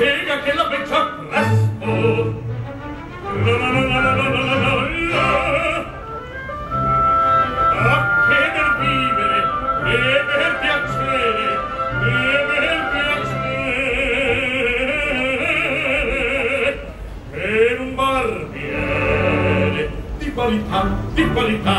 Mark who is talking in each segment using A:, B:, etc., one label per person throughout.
A: sega che la beccia presto. La la la la la la la la la. A che per vivere e per piacere e per piacere. Per un barbiere di qualità di qualità.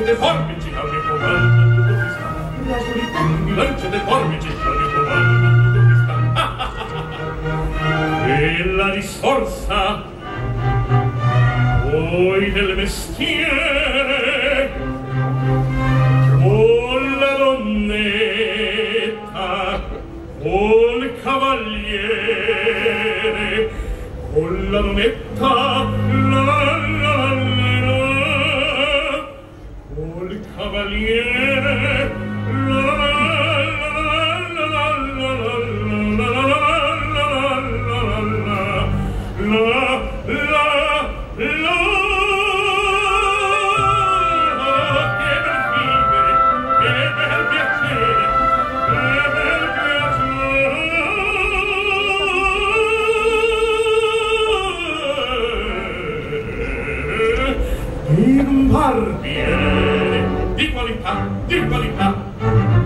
A: bilancia de formici la mia comanda tutto fiscale. Un bilancia de formici la mia comanda tutto fiscale. e la risorsa voi del mestiere con la donnetta col cavaliere con la donnetta la la Yeah. actualidad.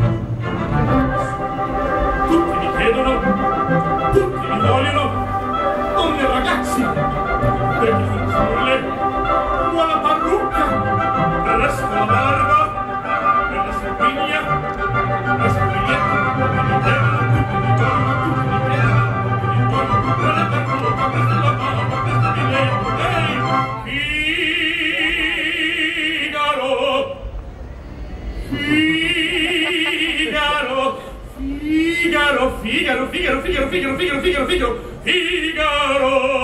A: Figaro, Figaro, Figaro, Figaro, Figaro, Figaro, Figaro, Figaro, Figaro.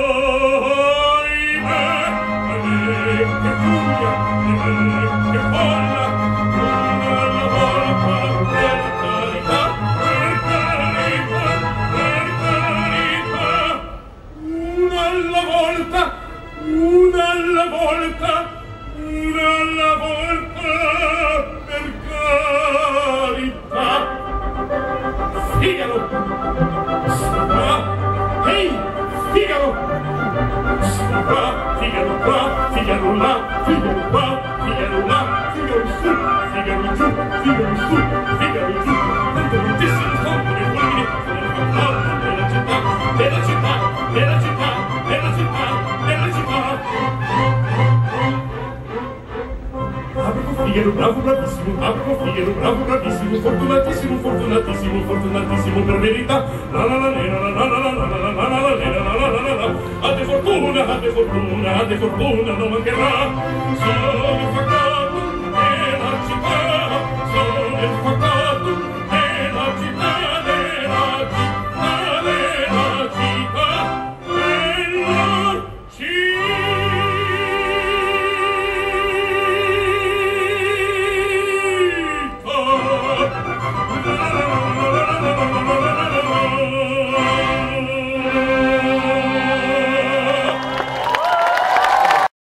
A: Una alla volta, una alla volta, Figaro! Qua! Ehi! Figaro! Qua! Figaro qua! Figaro là! Figaro qua! Figaro là! Figaro su! Figaro giù! Figaro su! Figaro giù! Tanto moltissimo scopo di fulmini sono il contorno della città! Della città! Della città! Figaro, bravo, bravissimo, bravo, bravissimo, fortunatissimo, fortunatissimo, fortunatissimo per verità. La la la la la la la la la la la la la la la la la Ate fortuna, ate fortuna, ate fortuna, non mancherà.